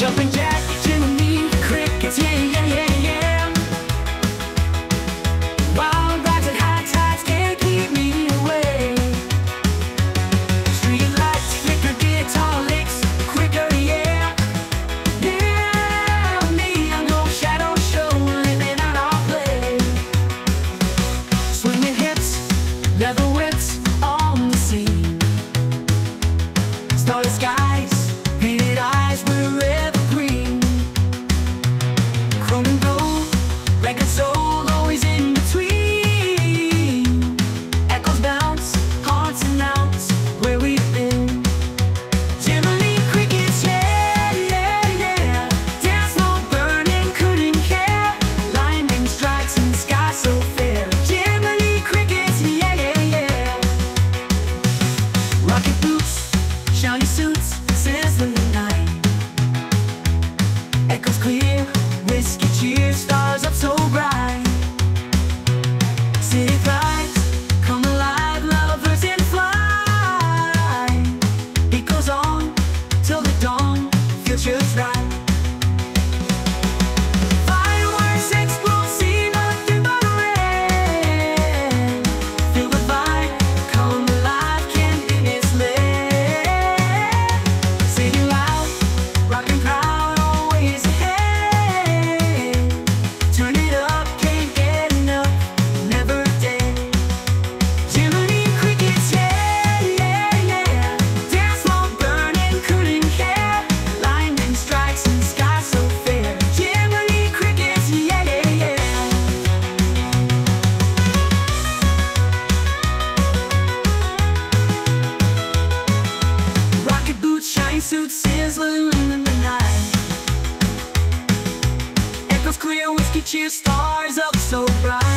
Jumping jack, Jiminy, crickets, yeah, yeah, yeah, yeah. Wild rides and high tides can't keep me away. Street lights, guitar licks, quicker, yeah. Yeah, me, I'm shadow show, living on our play. Swinging hips, leather whips on the scene. Starry sky. dances the night. Echoes clear, whiskey cheers could stars up so bright.